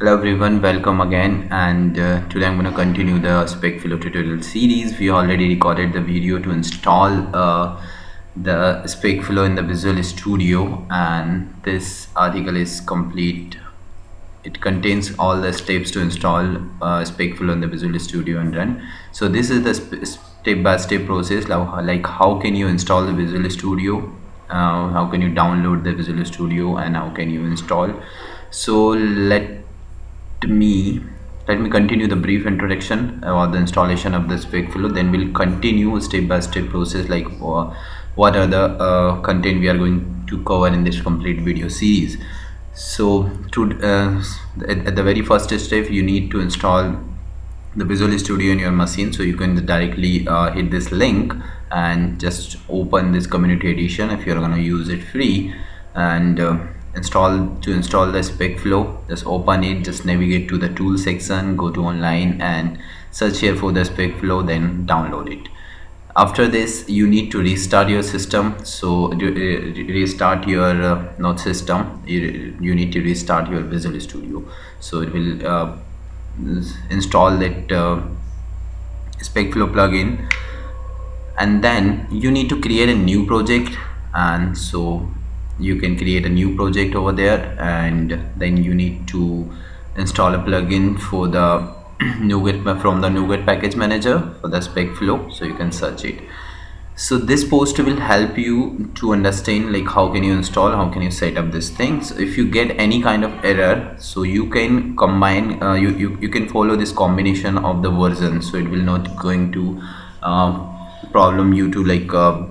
Hello everyone, welcome again and uh, today I'm going to continue the SpecFlow tutorial series. We already recorded the video to install uh, the SpecFlow in the Visual Studio and this article is complete. It contains all the steps to install uh, SpecFlow in the Visual Studio and run. So this is the step-by-step -step process like how can you install the Visual Studio, uh, how can you download the Visual Studio and how can you install. So let me let me continue the brief introduction about the installation of the SpecFlow then we'll continue step-by-step -step process like uh, what are the uh, content we are going to cover in this complete video series. So to uh, at, at, the very first step you need to install the Visual Studio in your machine. So you can directly uh, hit this link and just open this community edition if you're gonna use it free. And uh, install to install the spec flow just open it just navigate to the tool section go to online and search here for the spec flow then download it. After this you need to restart your system. So restart your uh, node system. You, you, need to restart your visual studio. So it will uh, install that uh, spec flow plugin. And then you need to create a new project. And so you can create a new project over there and then you need to install a plugin for the NuGet from the NuGet package manager for the spec flow so you can search it. So this post will help you to understand like how can you install how can you set up this thing. So if you get any kind of error so you can combine uh, you, you you can follow this combination of the version so it will not going to uh, problem you to like uh,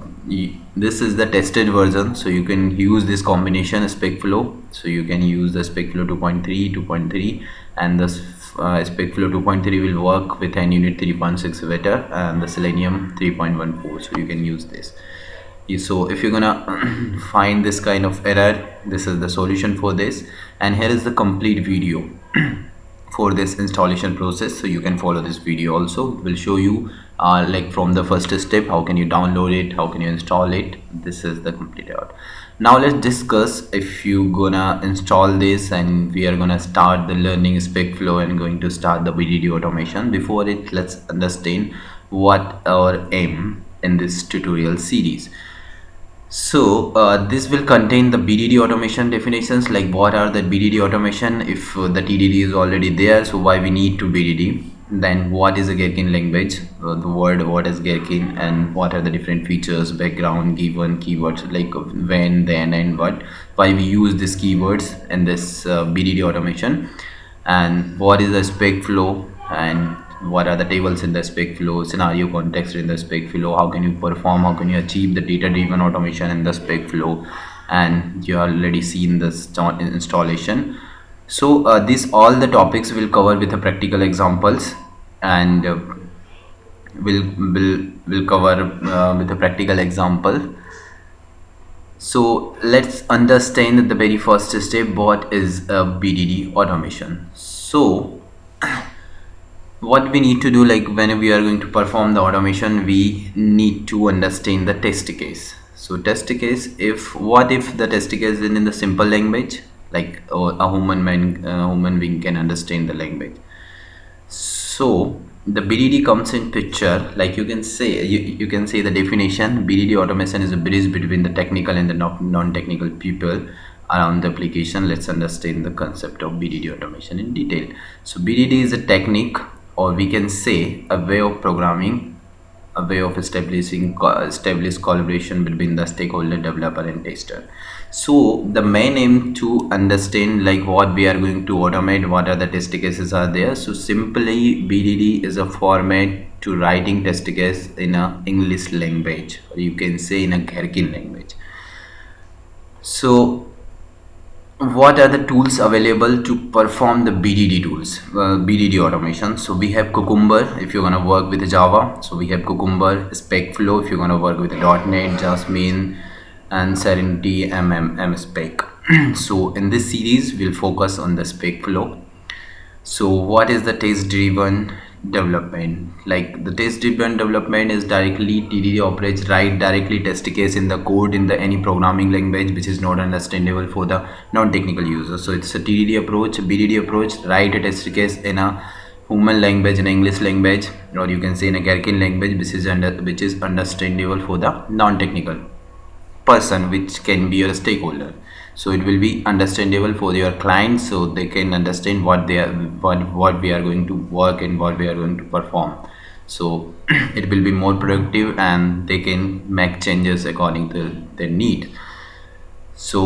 this is the tested version so you can use this combination SpecFlow so you can use the SpecFlow 2.3 2.3 and the uh, SpecFlow 2.3 will work with NUnit 3.6 better and the Selenium 3.14 so you can use this. So if you're gonna find this kind of error this is the solution for this. And here is the complete video for this installation process so you can follow this video also. It will show you uh, like from the first step how can you download it how can you install it. This is the complete out now let's discuss if you gonna install this and we are gonna start the learning spec flow and going to start the BDD automation. Before it let's understand what our aim in this tutorial series so uh, this will contain the BDD automation definitions like what are the BDD automation if uh, the TDD is already there so why we need to BDD then what is a Gherkin language? Uh, the word what is Gherkin and what are the different features background given keywords like when then and what? Why we use these keywords in this uh, BDD automation? And what is the spec flow? And what are the tables in the spec flow? Scenario context in the spec flow. How can you perform? How can you achieve the data driven automation in the spec flow? And you already seen this installation. So uh, this all the topics will cover with the practical examples and uh, will will will cover uh, with a practical example. So let's understand that the very first step what is a BDD automation. So what we need to do like when we are going to perform the automation we need to understand the test case. So test case if what if the test case is in the simple language? Like oh, a human man a human being can understand the language. So the BDD comes in picture. Like you can say you, you can say the definition. BDD automation is a bridge between the technical and the non-technical people around the application. Let's understand the concept of BDD automation in detail. So BDD is a technique or we can say a way of programming a way of establishing establish collaboration between the stakeholder developer and tester. So the main aim to understand like what we are going to automate what are the test cases are there. So simply bdd is a format to writing test case in a english language or you can say in a Gherkin language. So what are the tools available to perform the BDD tools, uh, BDD automation. So we have Cucumber if you're gonna work with Java. So we have Cucumber, SpecFlow if you're gonna work with .NET, Jasmine, and Serenity MMM Spec. so in this series, we'll focus on the SpecFlow. So what is the test-driven development. Like the test driven development is directly tdd operates write directly test case in the code in the any programming language which is not understandable for the non-technical user so it's a tdd approach bdd approach write a test case in a human language in english language or you can say in a gherkin language which is under which is understandable for the non-technical person which can be your stakeholder so it will be understandable for your clients so they can understand what they are what what we are going to work and what we are going to perform so it will be more productive and they can make changes according to their need so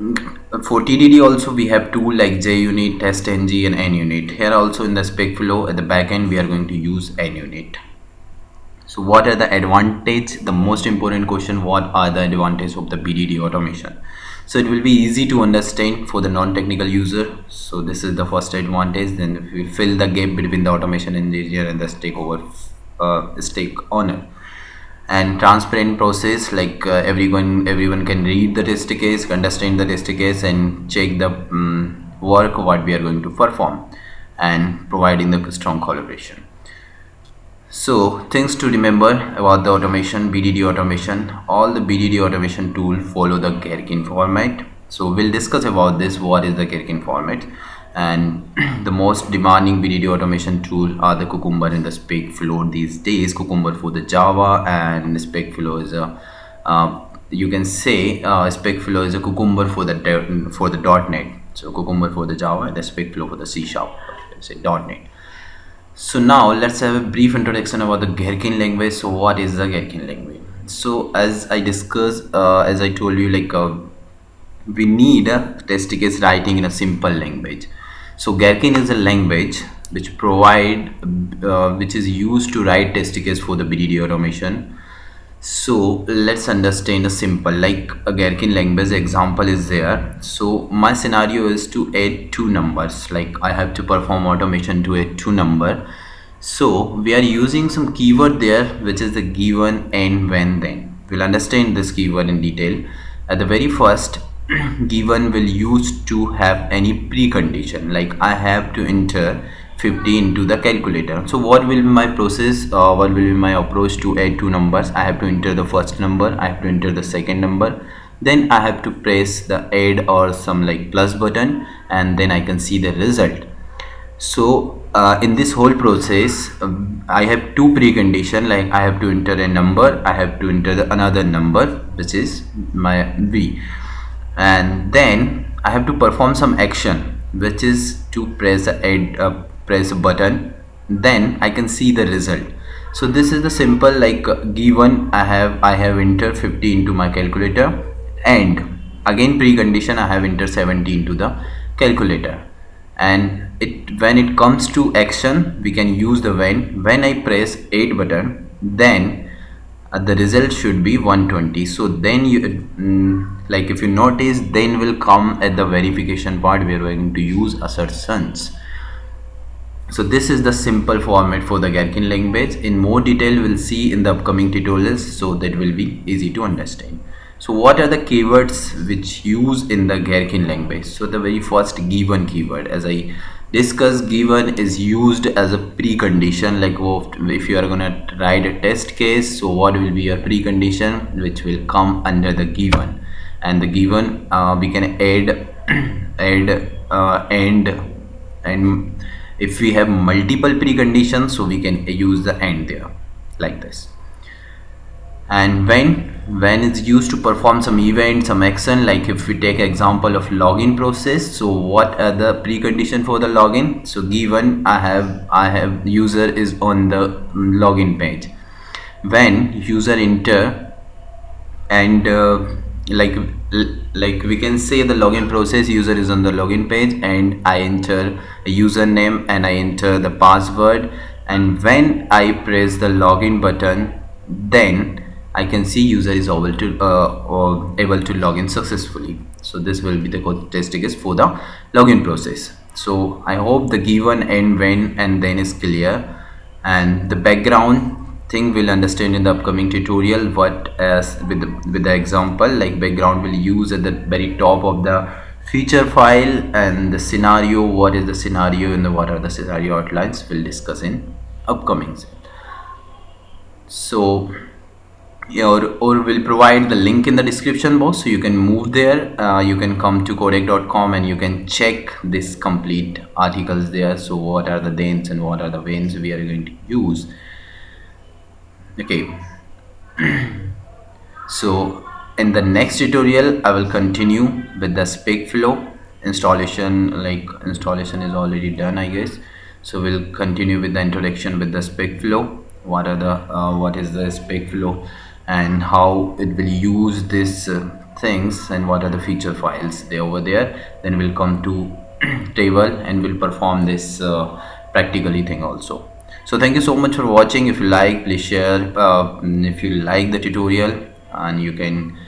mm, for TDD also we have tool like JUnit, TestNG and NUnit. Here also in the spec flow at the backend we are going to use NUnit. So what are the advantage? The most important question what are the advantage of the BDD automation? so it will be easy to understand for the non-technical user so this is the first advantage then we fill the gap between the automation engineer and the stakeover uh, stake owner and transparent process like uh, everyone everyone can read the test case understand the test case and check the um, work what we are going to perform and providing the strong collaboration so things to remember about the automation BDD automation. All the BDD automation tool follow the Gherkin format. So we'll discuss about this what is the Gherkin format. And the most demanding BDD automation tool are the Cucumber and the SpecFlow these days. Cucumber for the Java and SpecFlow is a uh, you can say uh, SpecFlow is a Cucumber for the for the .NET. So Cucumber for the Java and the SpecFlow for the C Sharp say .NET so now let's have a brief introduction about the Gherkin language. So what is the Gherkin language? So as I discussed uh, as I told you like uh, we need a test case writing in a simple language. So Gherkin is a language which provide uh, which is used to write test case for the BDD automation so let's understand a simple like a Gherkin language example is there. So my scenario is to add two numbers like I have to perform automation to add two number. So we are using some keyword there which is the given and when then. We'll understand this keyword in detail. At the very first given will use to have any precondition like I have to enter 50 into the calculator. So what will be my process uh, what will be my approach to add two numbers? I have to enter the first number I have to enter the second number. Then I have to press the add or some like plus button and then I can see the result. So uh, in this whole process um, I have two precondition like I have to enter a number I have to enter the another number which is my V. And then I have to perform some action which is to press the add uh, press a button then I can see the result. So this is the simple like uh, given I have I have entered 50 into my calculator and again precondition I have entered 70 into the calculator. And it when it comes to action we can use the when when I press 8 button then uh, the result should be 120 so then you mm, like if you notice then will come at the verification part we are going to use assertions so this is the simple format for the Gherkin language. In more detail we'll see in the upcoming tutorials so that will be easy to understand. So what are the keywords which use in the Gherkin language? So the very first given keyword as I discussed given is used as a precondition like if you are gonna write a test case so what will be your precondition which will come under the given? And the given uh, we can add add uh, and and if we have multiple preconditions so we can use the and there like this. And when when it's used to perform some event some action like if we take example of login process so what are the precondition for the login? So given i have i have user is on the login page. When user enter and uh, like like we can say the login process user is on the login page and I enter a username and I enter the password. And when I press the login button then I can see user is able to uh, or able to log in successfully. So this will be the code test case for the login process. So I hope the given and when and then is clear. And the background thing we'll understand in the upcoming tutorial what as with the, with the example like background will use at the very top of the feature file and the scenario what is the scenario and the, what are the scenario outlines we'll discuss in upcoming so or, or will provide the link in the description box so you can move there. Uh, you can come to codedec.com and you can check this complete articles there. So what are the dents and what are the veins we are going to use okay. So in the next tutorial i will continue with the SpecFlow installation like installation is already done i guess. So we'll continue with the introduction with the SpecFlow what are the uh, what is the SpecFlow and how it will use these uh, things and what are the feature files they over there. Then we'll come to table and we'll perform this uh, practically thing also so thank you so much for watching. If you like please share uh, if you like the tutorial and you can